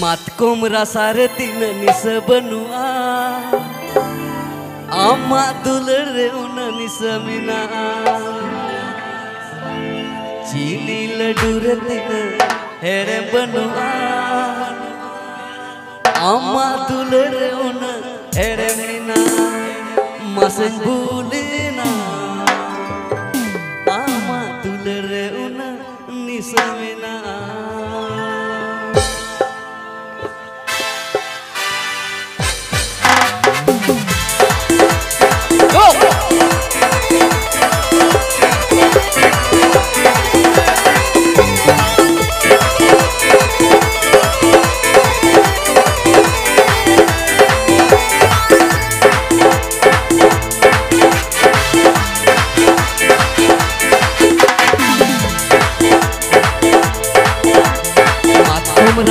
මත්කොම් රසරතින නිසබනුවා. අම්මා දුලරෙවුන නිසමිනා. චිලිලඩුරතින හෙරබනුවා අම්මා දුලරෙවුන හෙරමිනා. මසෙන් බූලේ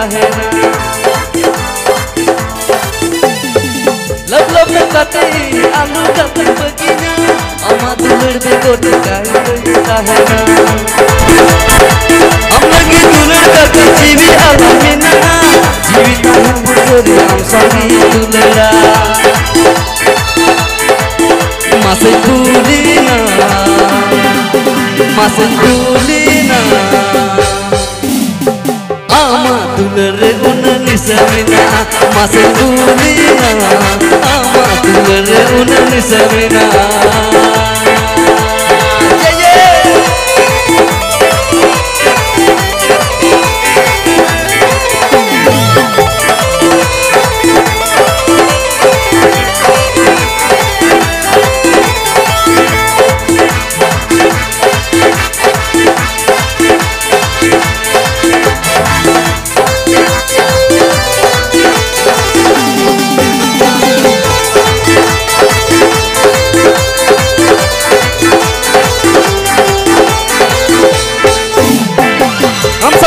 gorchika hita hena Love love me kate alu kate tekinya ama tulur te gorchika hita hena Am lagi tulur kate jiwi alamina Jiwi tahan bujuri am sami tulura Masih kulina Masih kulina Ama unani samina Masih kulina Ama tulere unani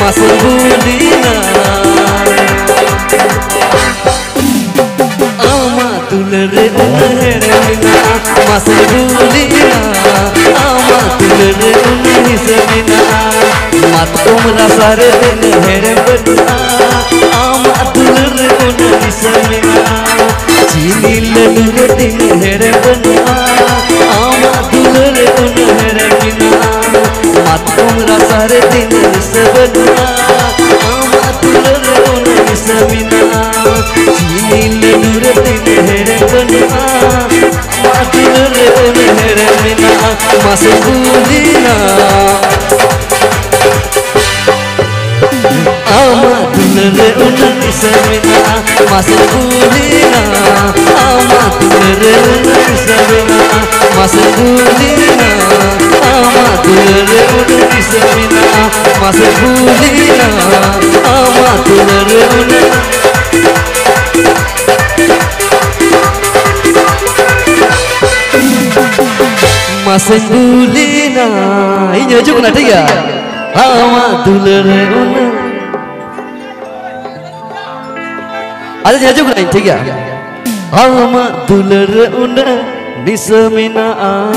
Masuk bulina ama tulere unaheremina masebulina ama tulere unisemina matkum rasare tulere uniheremina masebulina ama tulere unani semina masebulina ama tulere unani semina masebulina ama pase bulina ama tulerune mase bulina inyo juk na tiga ama tulerune ada nyaju juk na tiga. Ama tulerune nisamina ama